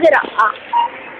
ゼロ。あ